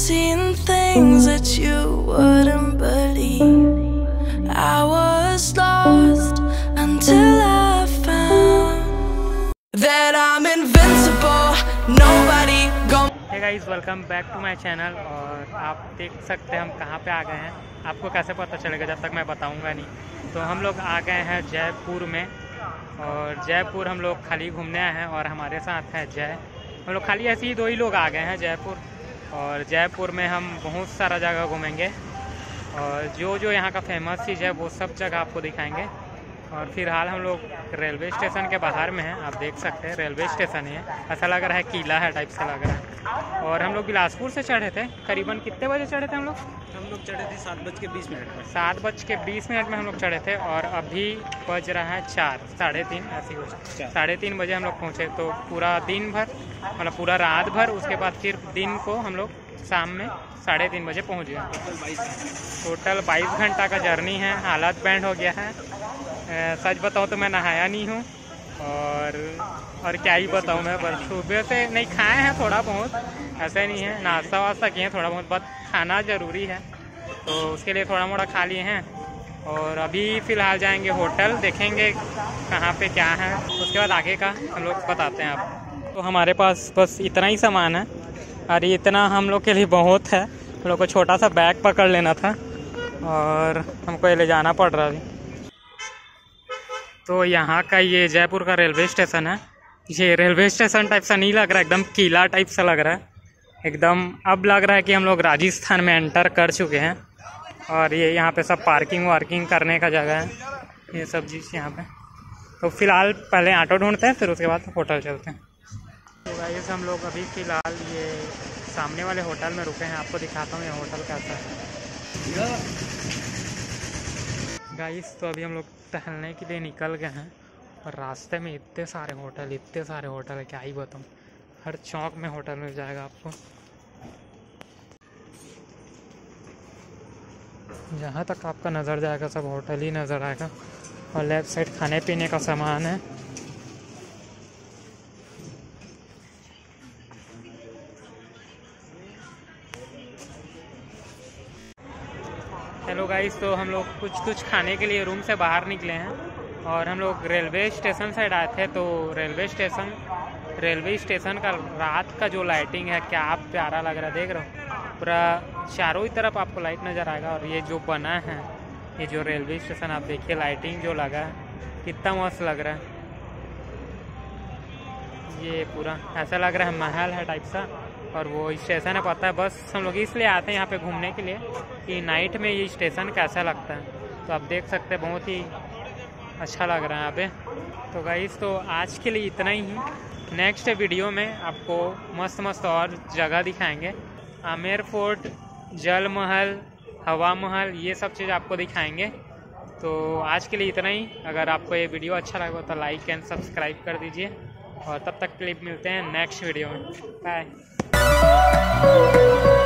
Seeing things that you wouldn't believe. I was lost until I found that I'm invincible. Nobody gon' hey guys welcome back to my channel और आप देख सकते हैं हम कहाँ पे आ गए हैं। आपको कैसे पता चलेगा जब तक मैं बताऊँगा नहीं। तो हम लोग आ गए हैं जयपुर में। और जयपुर हम लोग खाली घूमने आए हैं और हमारे साथ है जय। हम लोग खाली ऐसे ही दो ही लोग आ गए हैं जयपुर। और जयपुर में हम बहुत सारा जगह घूमेंगे। और जो जो यहाँ का फ़ेमस चीज़ है, वो सब जगह आपको दिखाएँगे। और फ़िलहाल हम लोग रेलवे स्टेशन के बाहर में हैं आप देख सकते हैं रेलवे स्टेशन ही है। ऐसा लग रहा है किला है टाइप से लग रहा है। और हम लोग बिलासपुर से चढ़े थे करीबन कितने बजे चढ़े थे हम लोग? हम लोग चढ़े थे सात बज के बीस मिनट पर सात बज के बीस मिनट में हम लोग चढ़े थे और अभी बज रहा है चार साढ़े तीन ऐसी कुछ। साढ़े तीन बजे हम लोग पहुँचे तो पूरा दिन भर मतलब पूरा रात भर उसके बाद फिर दिन को हम लोग शाम में साढ़े तीन बजे पहुँच गए। टोटल बाईस घंटा। का जर्नी है हालत बैंड हो गया है सच बताऊँ तो मैं नहाया नहीं हूँ। और और क्या ही बताऊँ मैं, बस सुबह से नहीं, खाए हैं थोड़ा बहुत। ऐसे नहीं है, नाश्ता वास्ता किए हैं थोड़ा बहुत, बस खाना ज़रूरी है। तो उसके लिए थोड़ा मोड़ा खा लिए हैं। और अभी फ़िलहाल जाएँगे होटल, देखेंगे कहाँ पे क्या है। उसके बाद आगे का हम लोग बताते हैं आप तो हमारे पास बस इतना ही सामान है। और इतना हम लोग के लिए बहुत है। हम लोग को छोटा सा बैग पकड़ लेना था। और हमको ये ले जाना पड़ रहा है तो यहाँ का ये जयपुर का रेलवे स्टेशन है। ये रेलवे स्टेशन टाइप सा नहीं लग रहा, एकदम किला टाइप सा लग रहा है। एकदम अब लग रहा है कि हम लोग राजस्थान में एंटर कर चुके हैं। और ये यहाँ पे सब पार्किंग वार्किंग करने का जगह है। ये सब चीज़ यहाँ पे। तो फ़िलहाल पहले ऑटो ढूंढते हैं, फिर उसके बाद होटल चलते हैं। तो गाइस हम लोग अभी फ़िलहाल ये सामने वाले होटल में रुके हैं। आपको दिखाता हूँ ये होटल कैसा है। गाइस तो अभी हम लोग टहलने के लिए निकल गए हैं। और रास्ते में इतने सारे होटल, इतने सारे होटल है क्या ही बताऊँ। हर चौक में होटल मिल जाएगा आपको। जहाँ तक आपका नज़र जाएगा, सब होटल ही नज़र आएगा। और लेफ़्ट साइड खाने पीने का सामान है। हेलो गाइस तो हम लोग कुछ कुछ खाने के लिए रूम से बाहर निकले हैं और हम लोग रेलवे स्टेशन साइड आए थे तो रेलवे स्टेशन रेलवे स्टेशन का रात का जो लाइटिंग है, क्या आप प्यारा लग रहा देख रहे हो? पूरा चारों ही तरफ़ आपको लाइट नज़र आएगा और ये जो बना है, ये जो रेलवे स्टेशन, आप देखिए लाइटिंग जो लगा है, कितना मस्त लग रहा है। ये पूरा ऐसा लग रहा है महल है टाइप सा। और वो स्टेशन है पता है। बस हम लोग इसलिए आते हैं यहाँ पे घूमने के लिए कि नाइट में ये स्टेशन कैसा लगता है। तो आप देख सकते हैं, बहुत ही अच्छा लग रहा है यहाँ पे। तो गाइस तो आज के लिए इतना ही। नेक्स्ट वीडियो में आपको मस्त मस्त और जगह दिखाएँगे। आमेर फोर्ट, जल महल, हवा महल, ये सब चीज़ आपको दिखाएँगे। तो आज के लिए इतना ही। अगर आपको ये वीडियो अच्छा लगा तो लाइक एंड सब्सक्राइब कर दीजिए। और तब तक क्लिप मिलते हैं नेक्स्ट वीडियो में। बाय どうも。